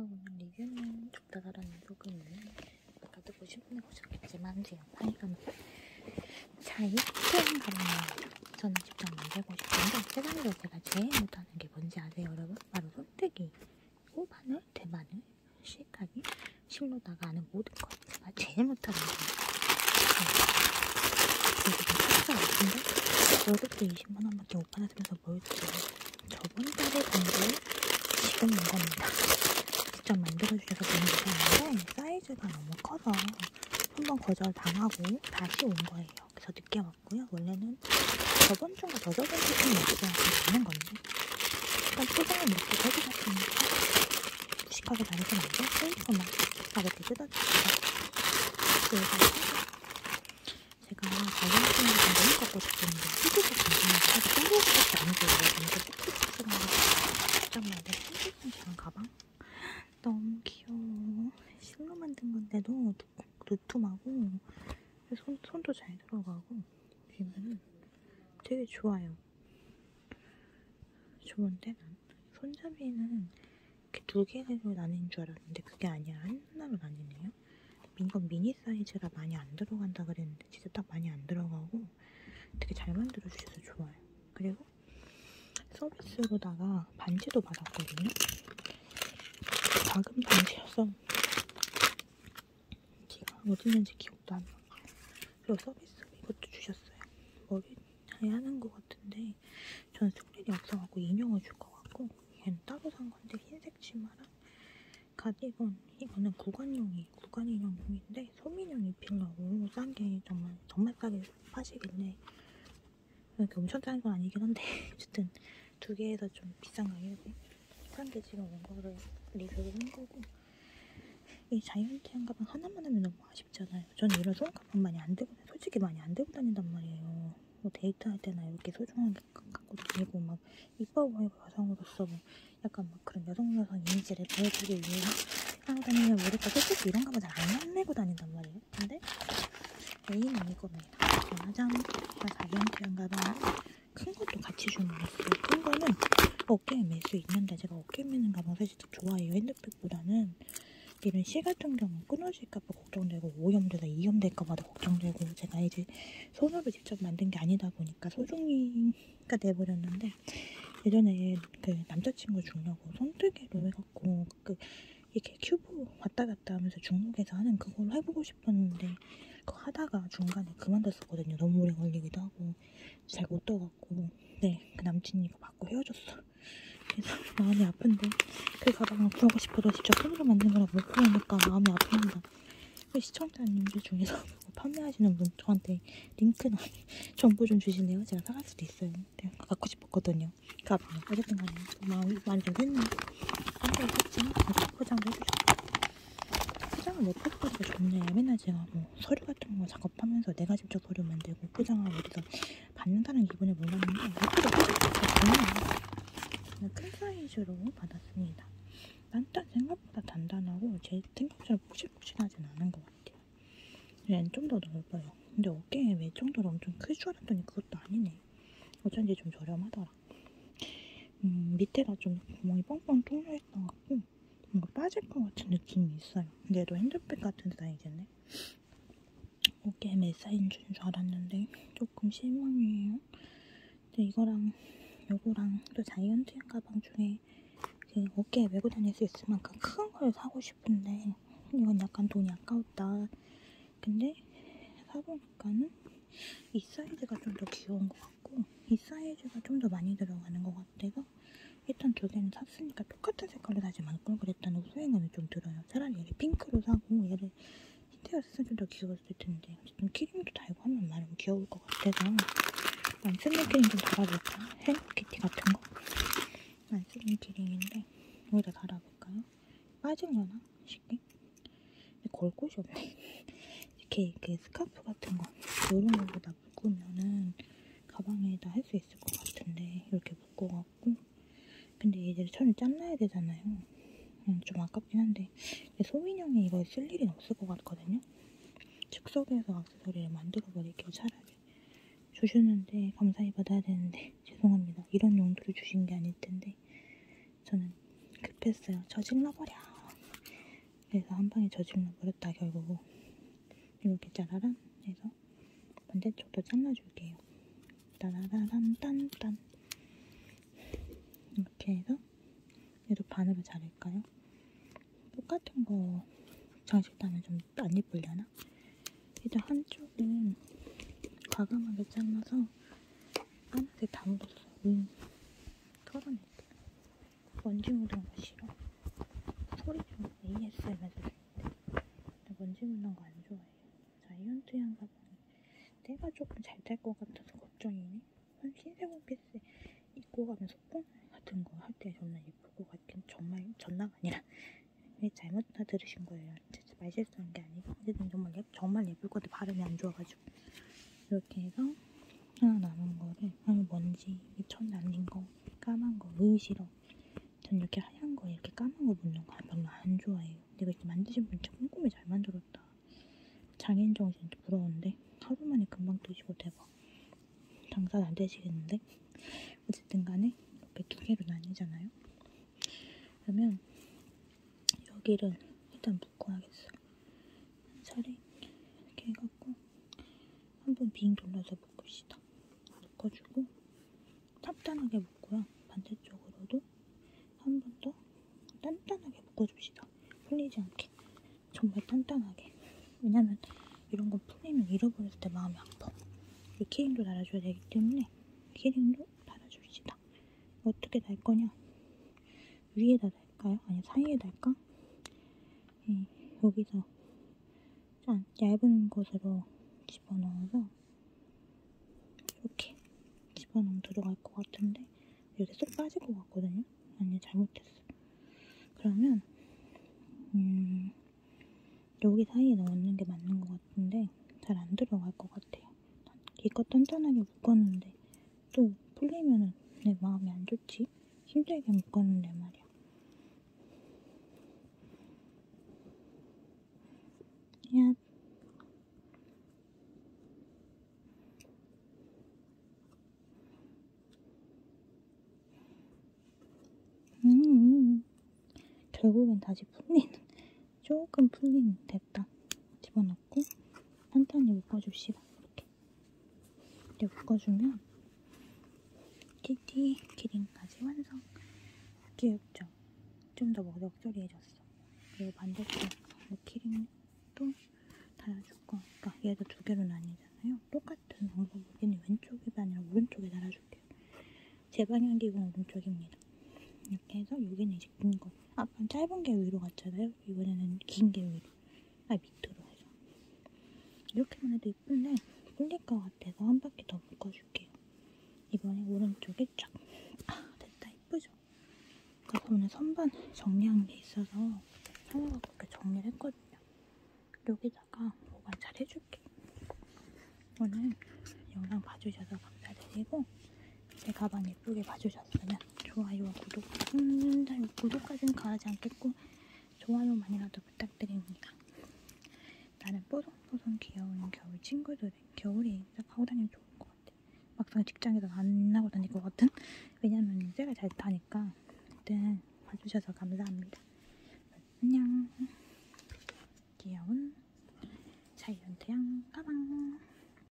오늘 리뷰는 좁다다라는 소금을 아까 듣고 싶은 보셨겠지만 제가 파이감 차이 태양 가방을 저는 직접 만들고 싶은데 세상에서 제가 제일 못하는 게 뭔지 아세요 여러분? 바로 손뜨기. 호바늘, 대바늘, 실까기, 실로다가 하는 모든 것. 제가 제일 못하는 거예요 그리고 진짜 같은데 월급도 20만원밖에 못 받았으면서 뭘 주세요? 저번 달에 본게 지금 온 겁니다 직접 만들어주셔서 감사한데 사이즈가 너무 커서 한번 거절당하고 다시 온 거예요. 그래서 늦게 왔고요. 원래는 저번 주가 저저번 주쯤 왔어야 되는 건데 일단 포장을 저기 같으니까 무식하게 안 돼. 페인트만 가볍게 뜯어주세요. 그래서 제가 발렌타인을 좀 너무 갖고 싶었는데 피부가 궁금해서 사실 샌드위치밖에 안 해줘요. 근데 피부치스랑 직접 만든 샌드위치랑 가방 너무 귀여워. 실로 건데도 두툼하고 손, 손도 잘 들어가고 보면은 되게 좋아요. 좋은데 난 손잡이는 이렇게 두 개로 나뉜 줄 알았는데 그게 아니라 하나로 나뉘네요. 이건 미니 사이즈라 많이 안 들어간다 그랬는데 진짜 딱 많이 안 들어가고 되게 잘 만들어 주셔서 좋아요. 그리고 서비스로다가 반지도 받았거든요. 작은 제가 어디 있는지 기억도 안 나. 그리고 서비스로 이것도 주셨어요. 머리에 하는 것 같은데 전쓸 일이 없어갖고 인형을 줄 것 같고 얘는 따로 산 건데 흰색 치마랑 가디건 이거는 구간용이 구간 인형인데 소민용 입히려고 싼 게 정말 정말 싸게 파시길래 이렇게 엄청 싼 건 아니긴 한데 어쨌든 두 개에서 좀 비싼 가격에 싼 게 지금 온 거를 리뷰를 한 거고 이 자이언티한 가방 하나만 하면 너무 아쉽잖아요. 저는 이런 소금 가방 많이 안 들고 솔직히 많이 안 들고 다닌단 말이에요. 뭐 데이트할 때나 이렇게 소중하게 갖고 다니고 막 이뻐 보이고 여성으로서 뭐 약간 막 그런 여성 여성 이미지를 보여주기 위해 하고 다니면 모를까 솔직히 이런 가방 잘안 메고 다닌단 말이에요. 근데 A는 이겁니다. 짜잔 자이언티한 가방 큰 것도 같이 주문 했어요. 큰 거는 어깨에 멜 수 있는데 제가 어깨 매는 가방 사실 더 좋아해요. 핸드백보다는 이런 실 같은 경우 끊어질까봐 걱정되고 오염돼서 이염될까봐도 걱정되고 제가 이제 손으로 직접 만든 게 아니다 보니까 소중이가 돼버렸는데 예전에 그 남자친구 주려고 손뜨개로 해갖고 그 이렇게 큐브 왔다 갔다 하면서 중국에서 하는 그걸 해보고 싶었는데 그거 하다가 중간에 그만뒀었거든요. 너무 오래 걸리기도 하고 잘 못 떠갖고 네 그 남친이 이거 받고 헤어졌어. 그래서 마음이 아픈데 그 가방을 구하고 싶어도 직접 손으로 만든 거라 못 구하니까 마음이 아픕니다. 그 시청자님들 중에서 판매하시는 분 저한테 링크나 정보 좀 주실래요? 제가 사갈 수도 있어요. 내가 갖고 싶었거든요. 가방 어쨌든 간에 마음이 많이 좀 했네. 한달 샀지만 포장을 해주셨고 포장을 내 포장하기가 좋네요. 맨날 제가 뭐 서류 같은 거 작업하면서 내가 직접 서류 만들고 포장하고 어디서 받는다는 기분을 몰랐는데 포장하기가 좋네요. 큰 사이즈로 받았습니다. 난딱 생각보다 단단하고 제 생각처럼 푹신푹신하진 않은 것 같아요. 얘는 좀 더 넓어요. 근데 어깨에 매 정도로 엄청 클 줄 알았더니 그것도 아니네. 어쩐지 좀 저렴하더라. 음, 밑에가 좀 구멍이 뻥뻥 뚫려 있어갖고 뭔가 빠질 것 같은 느낌이 있어요. 근데 얘도 핸드백 같은 사이즈네. 어깨에 매 사이즈인 줄 알았는데 조금 실망이에요. 근데 이거랑 요거랑 또 자이언티한 가방 중에 그 어깨에 메고 다닐 수 있을 만큼 큰 걸 사고 싶은데 이건 약간 돈이 아까웠다. 근데 사보니까는 이 사이즈가 좀 더 귀여운 것 같고 이 사이즈가 좀 더 많이 들어가는 것 같아서 일단 두 개는 샀으니까 똑같은 색깔로 말걸 그랬다는 후회감이 좀 들어요. 차라리 얘를 핑크로 사고 얘를 흰색으로 샀으면 좀 더 귀여웠을 텐데 어쨌든 keyring도 달고 하면 나름 귀여울 것 같아서 안 쓰는 키링 좀 달아볼까? 헬로키티 같은 거? 안 쓰는 keyring인데 여기다 달아볼까요? 빠지려나? 쉽게? 걸 곳이 없네. 이렇게 그 스카프 같은 거 이런 거보다 묶으면은 가방에다 할 수 있을 것 같은데 이렇게 묶어갖고 근데 얘들 천을 잘라야 되잖아요. 음, 좀 아깝긴 한데 소민형이 이걸 쓸 일이 없을 것 같거든요. 즉석에서 액세서리를 만들어버릴게요 차라리. 주시는데 감사히 받아야 되는데 죄송합니다. 이런 용도로 주신 게 아닐 텐데 저는 급했어요. 저 질러버려 그래서 한 방에 저질러 버렸다 결국 이렇게 짜라란 해서 반대쪽도 잘라줄게요. 따라라란 딴딴 이렇게 해서 얘도 반으로 자를까요? 똑같은 거 장식하면 좀 안 예쁠려나? 일단 한쪽은 과감하게 잘라서 까만색 다 묻었어. 음, 털어낼게요. 먼지 묻은 거 싫어. 소리 좀 ASMR 나 먼지 묻는 거 안 좋아해요. 자이언트 향 가방이 때가 조금 잘탈것 같아서 걱정이네. 한 흰색 원피스 입고 가면 속공 같은 거 할 때 정말 예쁠 것 같긴 정말 전나가 아니라 왜 잘못 다 들으신 거예요. 진짜 말 실수한 게 아니고 어쨌든 정말 예, 정말 예쁠 것 같아 발음이 안 좋아가지고 이렇게 해서 하나 남은 거를 아니 먼지 미천 남긴 거 까만 거 으이 싫어. 전 이렇게 하얀 거 이렇게 까만 거 묻는 거 별로 안 좋아해요. 내가 이렇게 만드신 분 진짜 꼼꼼히 잘 만들었다. 장인 정신 부러운데 하루 만에 금방 뜨시고 대박. 장사 안 되시겠는데? 어쨌든 간에 이렇게 두 개로 나뉘잖아요. 그러면 여기를 일단 묶어야겠어. 차례 이렇게 해갖고 한번 빙 돌려서 묶읍시다. 묶어주고 단단하게 묶고요. 반대쪽으로도 한 번 더 단단하게 묶어줍시다. 풀리지 않게. 정말 단단하게. 왜냐면 이런 건 풀리면 잃어버렸을 때 마음이 아파. 이 키링도 달아줘야 되기 때문에 키링도 달아줍시다. 어떻게 달 거냐? 위에다 달까요? 아니 사이에 달까? 예, 여기서 짠 얇은 곳으로 집어넣어서 이렇게 집어넣으면 들어갈 것 같은데 이렇게 쏙 빠질 것 같거든요. 아니 잘못했어. 그러면 음, 여기 사이에 넣는 게 맞는 것 같은데 잘 안 들어갈 것 같아요. 이거 단단하게 묶었는데 또 풀리면은 내 마음이 안 좋지. 힘들게 묶었는데 말이야. 야. 음, 결국엔 다시 풀리는, 조금 풀리는 됐다. 집어넣고 단단히 묶어줍시다. 이렇게. 이렇게 묶어주면 키티 키링까지 완성. 귀엽죠? 좀 더 먹적소리해졌어. 그리고 반대쪽 키링도 달아줄 거니까 얘도 두 개로 나뉘잖아요. 똑같은 방법으로 얘는 왼쪽이 아니라 오른쪽에 달아줄게요. 제 방향 기분 오른쪽입니다. 이렇게 해서 여기는 이제 짧은 게 위로 갔잖아요. 이번에는 긴 게 위로. 아 밑으로 해서. 이렇게만 해도 예쁜데 풀릴 것 같아서 한 바퀴 더 묶어줄게요. 이번에 오른쪽에 쫙. 아 됐다 이쁘죠? 그래서 오늘 선반 정리한 게 있어서 하나가 그렇게 정리를 했거든요. 여기다가 보관 잘 해줄게. 오늘 영상 봐주셔서 감사드리고 제 가방 예쁘게 봐주셨으면 좋아요와 구독, 음, 구독까지는 가하지 않겠고 좋아요만이라도 부탁드립니다. 나는 뽀송뽀송 귀여운 겨울 친구들은 겨울에 딱 하고 다니면 좋을 것 같아. 막상 직장에서 안 하고 다닐 것 같은? 왜냐면 쇠가 잘 타니까. 하여튼 봐주셔서 감사합니다.